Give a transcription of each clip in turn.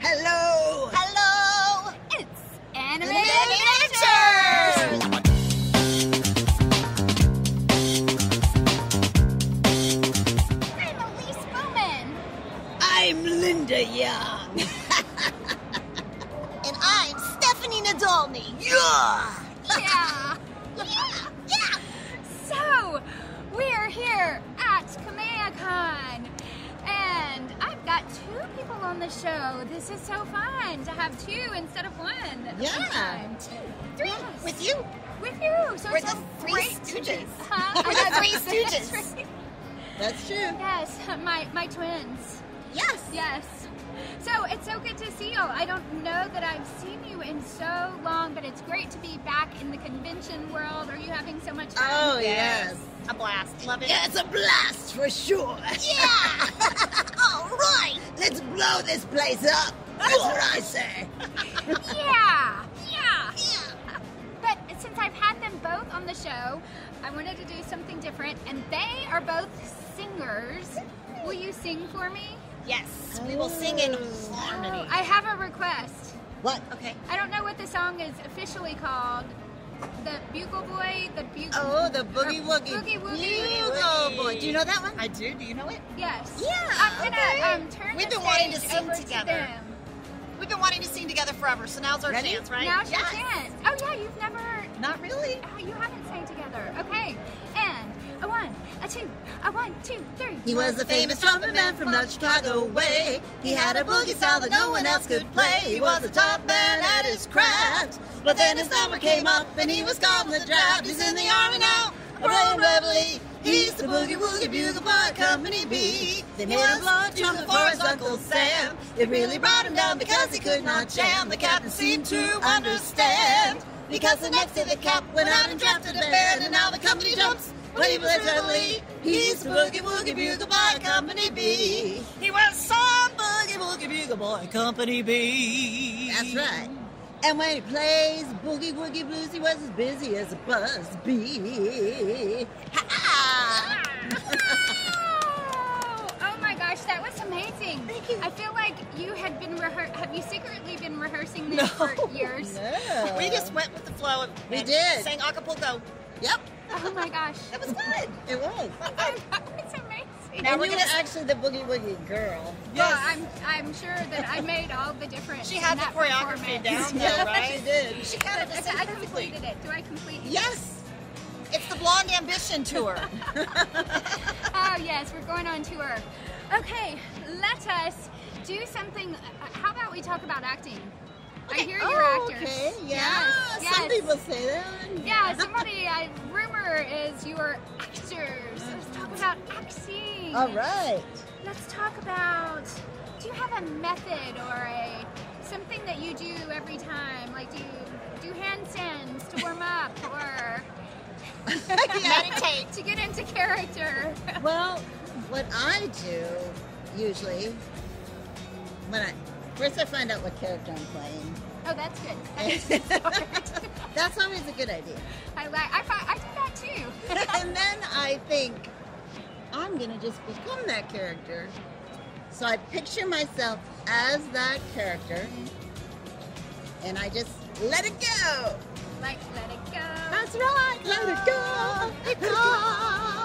Hello! Hello! It's Anime Adventures! I'm Elise Baughman. I'm Linda Young. And I'm Stephanie Nadolny. Yeah. Yeah! On the show. This is so fun to have two instead of one. Yeah. one time. Three Yes. with you. With you. So We're it's the so Three great Stooges. Huh? We're the Three That's Stooges. right. That's true. Yes, my my twins. Yes. Yes. So it's so good to see you. I don't know that I've seen you in so long, but it's great to be back in the convention world. Are you having so much fun? Oh, yes. A blast. Love it. Yeah, it's a blast for sure. Yeah! Right! Let's blow this place up. That's what I say. yeah, yeah. Yeah! But since I've had them both on the show, I wanted to do something different, and they are both singers. Will you sing for me? Yes, we will sing in harmony. I have a request. What? Okay. I don't know what the song is officially called. The Bugle Boy, the Bugle. Oh, the Boogie Woogie. Boogie Woogie. Bugle Boy. Do you know that one? I do. Do you know it? Yes. Yeah, I'm gonna um, turn We've been wanting to sing together. them. We've been wanting to sing together forever, so now's our Ready? chance, right? Now's yes. your chance. Oh yeah, you've never. Not really. Oh, you haven't sang together. Okay. And a one, a two, a one, two, three. He was a famous trumpet man from the Chicago way. He had a boogie style that no one else could play. He was a top man at his craft. But then his number came up and he was caught in the draft. He's in the army now, a playing reveille. He's the boogie woogie bugle boy, company B. They made a blood trumpet for his Uncle Sam. It really brought him down because he could not jam. The captain seemed to understand. Because the next day the cap went out and drafted a band, and now the company jumps when he plays reveille. He's the boogie woogie bugle boy, company B. He was some boogie woogie bugle boy, company B. That's right. And when he plays boogie woogie blues, he was as busy as a buzz bee. Ah. Oh, oh my gosh, that was amazing. Thank you. I feel like you had been rehear. Have you secretly been rehearsing this No. for years? No. We just went with the flow. And, We and did. Sang a cappella. Yep, Oh my gosh. That was good. it was. that was amazing. Now and we're gonna- were actually the boogie woogie girl. Well, I'm I'm sure that I made all the difference. She in had the choreography down, Yeah, though, right? she did. She kind of Okay, did I completed it. Do I complete it? Yes. It's the Blonde Ambition tour. Oh yes, we're going on tour. Okay, let us do something. uh, How about we talk about acting? I hear you're oh, actors. okay. Yeah. Yes, Some yes. people say that. Yeah, somebody. I rumor is you are actors. Let's talk about acting. All right. Let's talk about. Do you have a method or a something that you do every time? Like, do you do handstands to warm up or Meditate. to get into character? Well, what I do usually when I first I find out what character I'm playing. Oh, that's good. That is good start. That's always a good idea. I like. I, I do that too. and then I think I'm gonna just become that character. So I picture myself as that character, and I just let it go. like, let it go. That's right. Let it go. Let it go.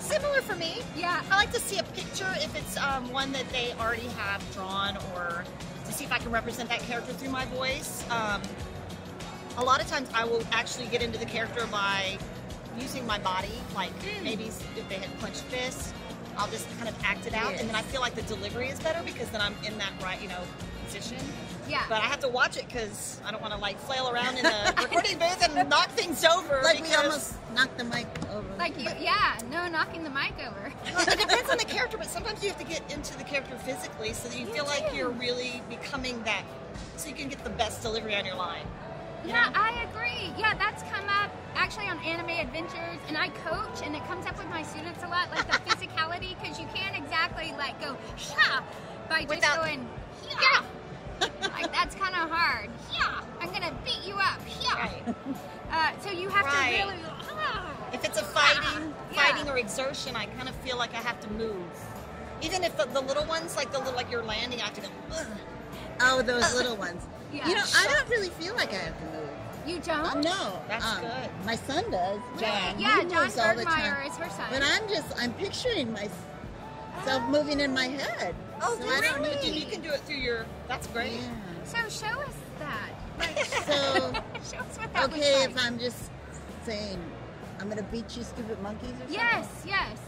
Similar for me. Yeah. I like to see a picture if it's um, one that they already have drawn or to see if I can represent that character through my voice. Um, a lot of times I will actually get into the character by using my body, like maybe if they had clenched fists, I'll just kind of act it out, and then I feel like the delivery is better because then I'm in that right, you know, position. Yeah. But I have to watch it because I don't want to like flail around in the recording booth and knock things over. Like we almost knocked the mic over. Like you, yeah, no knocking the mic over. Well, it depends on the character, but sometimes you have to get into the character physically so that you, You feel like you're really becoming that, so you can get the best delivery on your line. You Yeah, know? I agree. Yeah, that's come up actually on Anime Adventures, and I coach, and it comes up with my students a lot, like the physicality, because you can't exactly like go yeah by just Without- going yeah. like that's kind of hard. Yeah, I'm gonna beat you up. Yeah. Right. Uh, so you have Right. to really. ah. If it's a fighting, Yeah. fighting or exertion, I kind of feel like I have to move. Even if the, the little ones, like the little, like you're landing, I have to go. Ugh. Oh, those little ones. Yeah. You know, I don't really feel like I have to move. You Uh, don't? no, That's um, good. My son does. John. Yeah, He John moves all the Burgmeier time. is her son. But I'm just, I'm picturing myself moving in my head. Oh, so I don't really? need You can do it through your. That's great. Yeah. So show us that. Like, So, show us what that okay, looks if like. I'm just saying, I'm gonna beat you, stupid monkeys, or something. Yes, yes.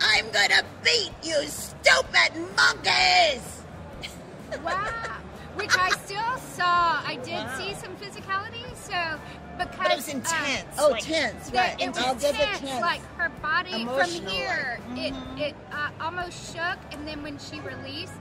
I'm gonna beat you, stupid monkeys. Wow. Which I still saw. I did Wow. see some physicality. So because But it was uh, intense. Oh, like, tense, right? it And was I'll get the tense, tense. like her body from here, like. it it uh, almost shook, and then when she released,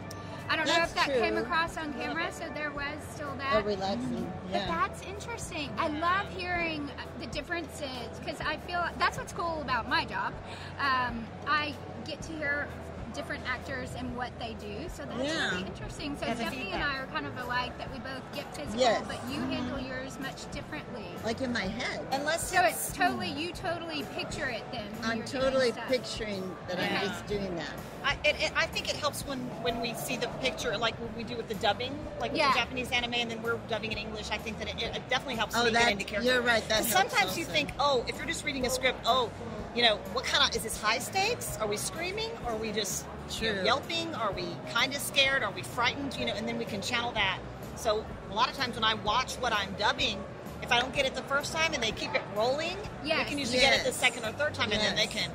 I don't know if that came across on camera, so there was still oh, that. relaxing. But Yeah. that's interesting. I love hearing the differences because I feel that's what's cool about my job. Um, I get to hear different actors and what they do, so that's Yeah. really interesting. So Yeah, Stephanie and. I are kind of alike that we both get physical, Yes. but you mm-hmm. handle yours much differently. like in my head. Unless So it's totally you totally picture it then. I'm totally picturing that Yeah. I'm just doing that. I, it, it, I think it helps when, when we see the picture, like what we do with the dubbing, like with Yeah. the Japanese anime, and then we're dubbing in English. I think that it, it definitely helps Oh, me get that into character. you're right. That 'Cause helps sometimes you think, oh, if you're just reading a script, oh, you know, what kind of is this high stakes? Are we screaming? Are we just you know, yelping? Are we kind of scared? Are we frightened? You know, and then we can channel that. So a lot of times when I watch what I'm dubbing, if I don't get it the first time and they keep it rolling, Yes. we can usually get it the second or third time, and then they can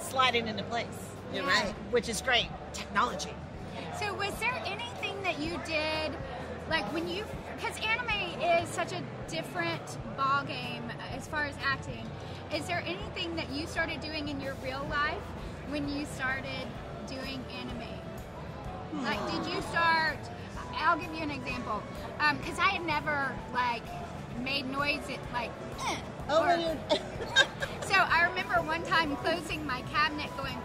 slide it into place, You're Yeah. right. which is great technology. So was there anything that you did, like when you, because anime is such a different ball game as far as acting. Is there anything that you started doing in your real life when you started doing anime? Like, did you hmm. start? I'll give you an example. Um, because I had never like made noise at like. Oh, or- so I remember one time closing my cabinet, going,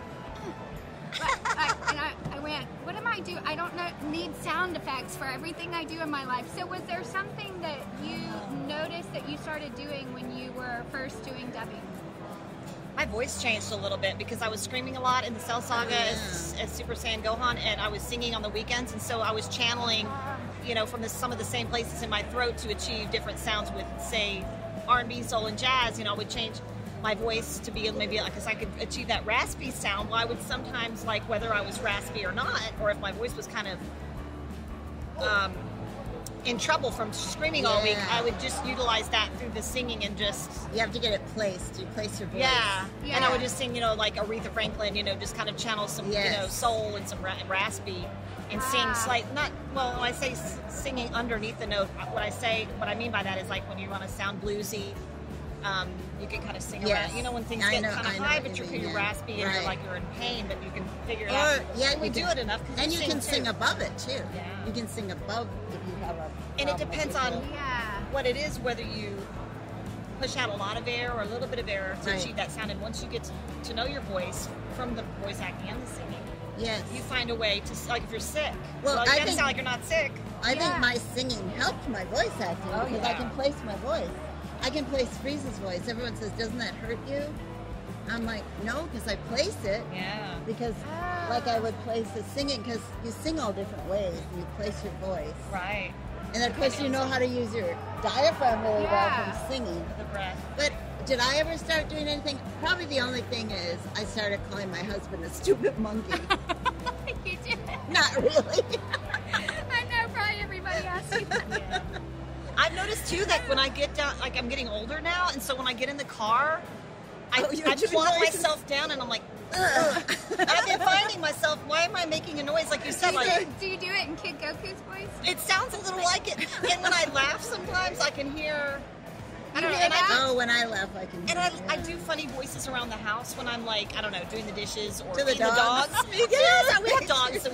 I do? I don't know. Need sound effects for everything I do in my life." So was there something that you noticed that you started doing when you were first doing dubbing? My voice changed a little bit because I was screaming a lot in the Cell Saga Oh, as, as Super Saiyan Gohan, and I was singing on the weekends, and so I was channeling, you know, from the, some of the same places in my throat to achieve different sounds with, say, R&B, soul, and jazz. You know, I would change my voice to be maybe like, because I could achieve that raspy sound. Well, I would sometimes like whether I was raspy or not, or if my voice was kind of um, in trouble from screaming all week, I would just utilize that through the singing and just you have to get it placed. You place your voice. yeah. yeah. and I would just sing, you know, like Aretha Franklin, you know, just kind of channel some, you know, soul and some ra- raspy, and sing Ah. slight. Not well. When I say s- singing underneath the note, what I say, what I mean by that is like when you want to sound bluesy, um, you can kind of sing Yes. around. You know, when things I get know- kind of know high, but you you're, mean, you're yeah. raspy and you're like you're in pain, but you can figure it Or out. yeah, And we you do can- it enough. 'cause and you sing can too. sing above it too. Yeah. You can sing above if you have a. And it depends on. Yeah. what it is, whether you push out a lot of air or a little bit of air to Right. achieve that sound. And once you get to, to know your voice from the voice acting and the singing, Yes. you find a way to like if you're sick. Well, Well, you I gotta think- sound like you're not sick. I Yeah. think my singing helped my voice acting Oh, because I can place my voice. I can place Frieza's voice. Everyone says, "Doesn't that hurt you?" I'm like, "No, because I place it Yeah. because, ah. like, I would place the singing because you sing all different ways. And you place your voice, Right. and of course, you know how to use your diaphragm really well Yeah. from singing. The breath. But did I ever start doing anything? Probably the only thing is I started calling my husband a stupid monkey. you did. Not really. noticed too that when I get down, like I'm getting older now, and so when I get in the car, I, Oh, you're I plop myself down and I'm like, Ugh. I've been finding myself. Why am I making a noise like you said? Like Do you do it in Kid Goku's voice? it sounds a little like it, and when I laugh, sometimes I can hear. I don't know, and I, oh, when I laugh, I can. And I, hear I it. do funny voices around the house when I'm like, I don't know, doing the dishes or To the feeding dogs. the dogs. Me. Yes, we have dogs, so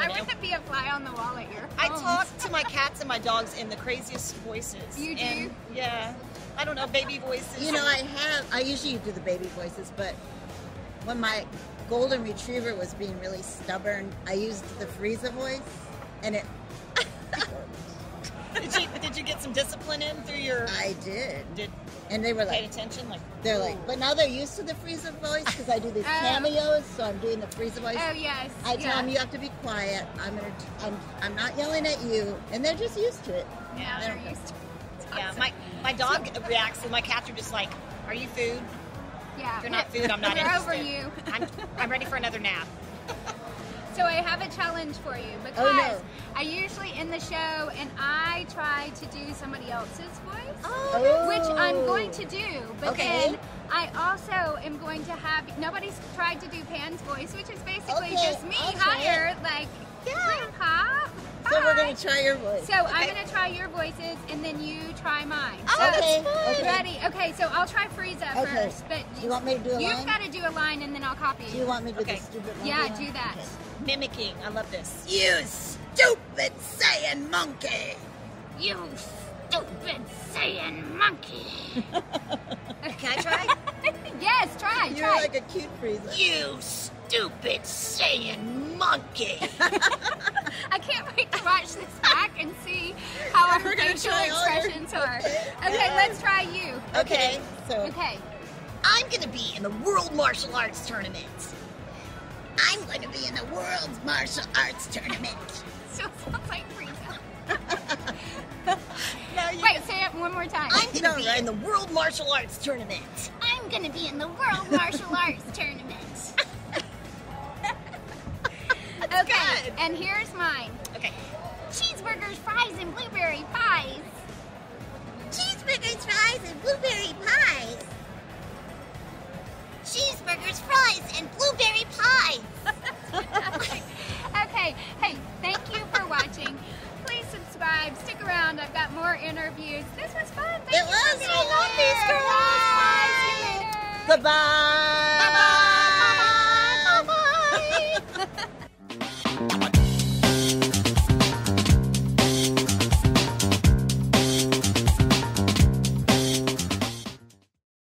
I want to be a fly on the wall at your I talk to my cats and my dogs in the craziest voices. You do? And, yeah. I don't know, baby voices. You know, I have. I usually do the baby voices, but when my golden retriever was being really stubborn, I used the Frieza voice, and it. did you did you get some discipline in through your? I did, Did and they were Paid like, attention, like they're like, but now they're used to the Frieza voice because I do these Oh. cameos, so I'm doing the Frieza voice. Oh yes. I tell yeah. them you have to be quiet. I'm gonna, I'm, I'm not yelling at you, and they're just used to it. Yeah, they're used to. It's yeah. My my dog reacts, and my cats are just like, "Are you food? yeah. If you're not food, I'm not We're interested. over you. I'm I'm ready for another nap." So I have a challenge for you oh, because Oh, no. I usually end the show and I try to do somebody else's voice. Oh. Which I'm going to do, but Okay. then I also am going to have nobody's tried to do Pan's voice, which is basically Okay, just me hired, like Grandpa. So we're gonna try your voice. So I'm gonna try your voices and then you try mine. Oh, so, okay. that's okay. Ready? Okay, so I'll try Frieza Okay. first, but you want me to do a you've got to do a line and then I'll copy Do you want me to Okay. do the stupid line? Yeah, do that. Okay. Mimicking, I love this. You stupid Saiyan monkey! You stupid Saiyan monkey. Can I try? yes, try, You're try. like a cute Frieza. you stupid Saiyan monkey. I can't wait to watch this back and see how our We're gonna facial try all your- expressions are. Okay. Okay, Yeah. let's try you. Okay, so Okay. I'm gonna be in the World Martial Arts Tournament. I'm going to be in the World's Martial Arts Tournament. Still sounds like Frieza. No, you Wait, say it one more time. I'm gonna No, be right? in the World Martial Arts Tournament. I'm gonna be in the World Martial Arts Tournament. okay, good. and here's mine. Okay. Cheeseburgers, fries, and blueberry pies. Cheeseburgers, fries, and blueberry pies. Cheeseburgers, fries, and blueberry pies. okay, hey, thank you for watching. Please subscribe. Stick around. I've got more interviews. This was fun. Thank It was. I love here. these girls. Bye. See you later. Bye bye.